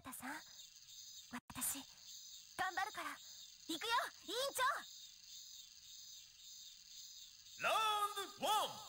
日さん。私頑張るから。行くよ委員長。ラウンド1